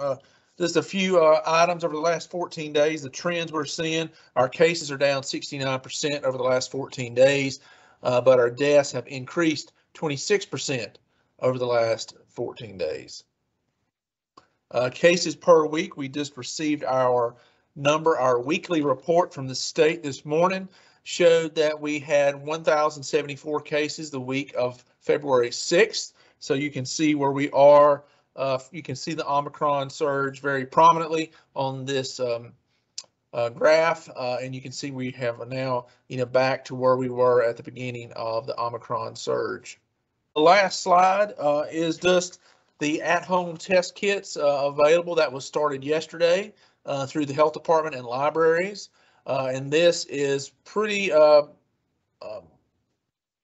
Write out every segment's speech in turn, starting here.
Uh, just a few uh, items over the last 14 days. The trends we're seeing, our cases are down 69% over the last 14 days, uh, but our deaths have increased 26% over the last 14 days. Uh, cases per week, we just received our number, our weekly report from the state this morning showed that we had 1,074 cases the week of February 6th. So you can see where we are. Uh, you can see the Omicron surge very prominently on this um, uh, graph, uh, and you can see we have now, you know, back to where we were at the beginning of the Omicron surge. The last slide uh, is just the at-home test kits uh, available that was started yesterday uh, through the health department and libraries. And this is pretty um,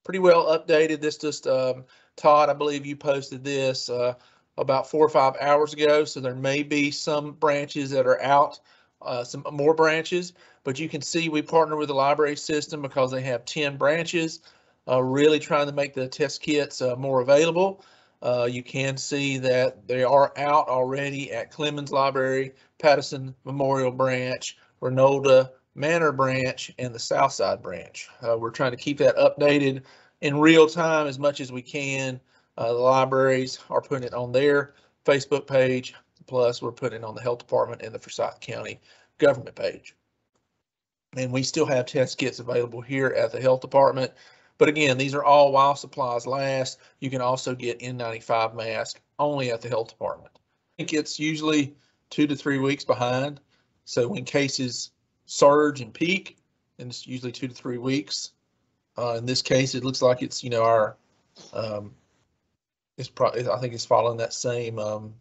pretty well updated. This just um, Todd, I believe you posted this uh, about four or five hours ago. So there may be some branches that are out, uh, some more branches, but you can see we partner with the library system because they have 10 branches, uh, really trying to make the test kits uh, more available. you can see that they are out already at Clemmons Library, Paddison Memorial Branch, Reynolda, Manor branch and the Southside branch. Uh, we're trying to keep that updated in real time as much as we can. Uh, the libraries are putting it on their Facebook page, plus we're putting it on the health department and the Forsyth County government page. And we still have test kits available here at the health department. But again, these are all while supplies last. You can also get N95 masks only at the health department. I think it's usually two to three weeks behind. So when cases surge and peak, and it's usually two to three weeks. Uh, in this case, it looks like it's you know our um, it's probably I think it's following that same um,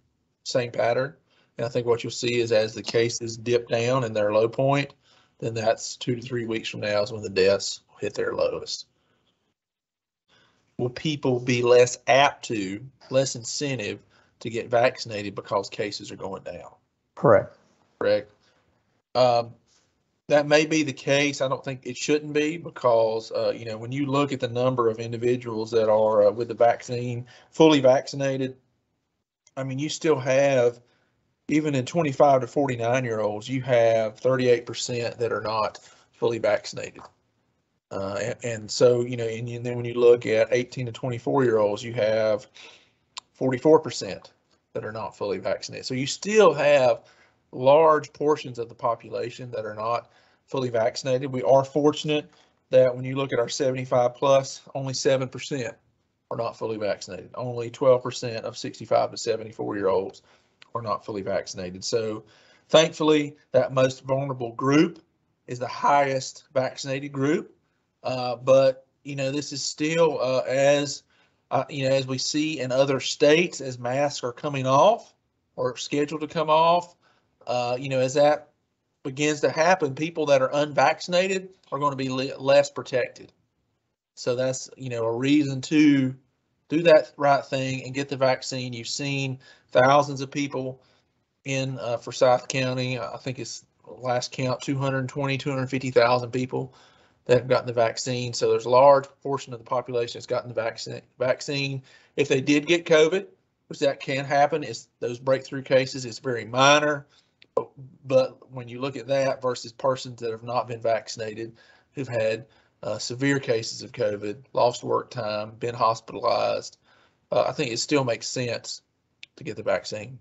same pattern. And I think what you'll see is as the cases dip down in their low point, then that's two to three weeks from now is when the deaths hit their lowest. Will people be less apt to, less incentive to get vaccinated because cases are going down? Correct. Correct. Um, that may be the case. I don't think it shouldn't be because, uh, you know, when you look at the number of individuals that are uh, with the vaccine, fully vaccinated, I mean, you still have, even in 25 to 49 year olds, you have 38% that are not fully vaccinated. Uh, and, and, so, you know, and, and then when you look at 18 to 24 year olds, you have 44% that are not fully vaccinated. So you still have large portions of the population that are not fully vaccinated. We are fortunate that when you look at our 75 plus, only 7% are not fully vaccinated. Only 12% of 65 to 74 year olds are not fully vaccinated. So thankfully, that most vulnerable group is the highest vaccinated group. Uh, but, you know, this is still uh, as, uh, you know, as we see in other states as masks are coming off or scheduled to come off, uh, you know, as that begins to happen, people that are unvaccinated are going to be less protected. So that's, you know, a reason to do that right thing and get the vaccine. You've seen thousands of people in uh, Forsyth County. I think it's last count 220, 250,000 people that have gotten the vaccine. So there's a large portion of the population that's gotten the vaccine. Vaccine. If they did get COVID, which that can happen, is those breakthrough cases. It's very minor. But when you look at that versus persons that have not been vaccinated, who've had uh, severe cases of COVID, lost work time, been hospitalized, uh, I think it still makes sense to get the vaccine.